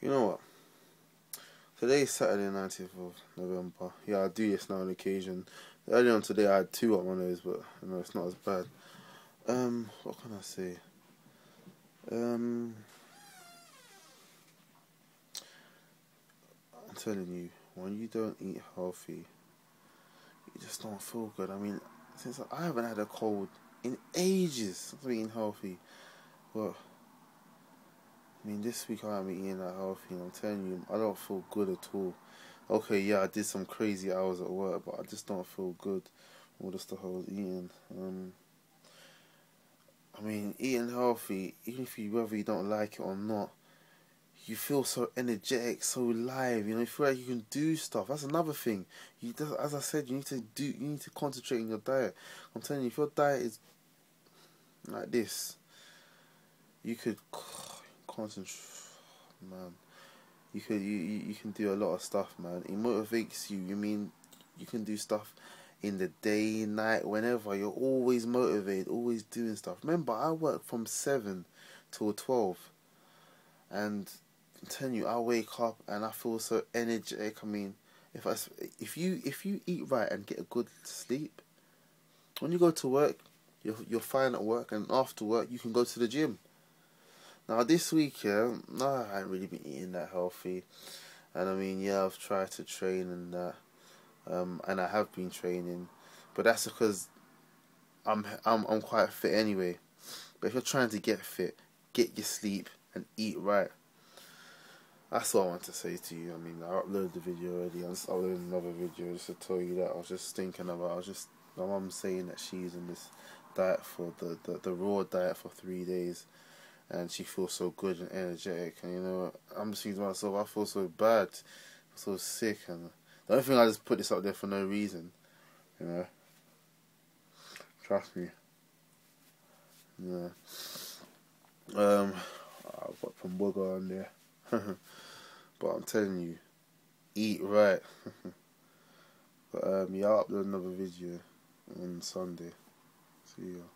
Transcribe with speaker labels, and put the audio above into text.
Speaker 1: You know what? Today is Saturday, 19th of November. Yeah, I do this now on occasion. Earlier on today, I had two on my nose, but you know, it's not as bad. Um, what can I say? Um, I'm telling you, when you don't eat healthy, you just don't feel good. I mean, since I haven't had a cold in ages since eating healthy, but I mean, this week I haven't eating that healthy, and I'm telling you, I don't feel good at all. Okay, yeah, I did some crazy hours at work, but I just don't feel good. All the stuff I was eating. Um, I mean, eating healthy, even if you whether you don't like it or not, you feel so energetic, so live. You know, you feel like you can do stuff. That's another thing. You, as I said, you need to do. You need to concentrate on your diet. I'm telling you, if your diet is like this, you could concentrate, man. You could you, you can do a lot of stuff, man. It motivates you. You mean you can do stuff in the day, night, whenever. You're always motivated, always doing stuff. Remember, I work from seven till twelve, and I'm telling you, I wake up and I feel so energetic. I mean, if I if you if you eat right and get a good sleep, when you go to work, you're you're fine at work, and after work you can go to the gym. Now this week, yeah, I haven't really been eating that healthy, and I mean, yeah, I've tried to train and that, um, and I have been training, but that's because I'm I'm I'm quite fit anyway. But if you're trying to get fit, get your sleep and eat right. That's what I want to say to you. I mean, I uploaded the video already. I'm just uploading another video just to tell you that I was just thinking about. I was just my mum saying that she's in this diet for the, the the raw diet for three days and she feels so good and energetic. And you know, I'm just thinking to myself, I feel so bad, so sick, and the only thing I just put this out there for no reason, you know. Trust me. Yeah. Um, I've got booger on there, but I'm telling you, eat right. but um, yeah, I'll upload another video on Sunday. See ya.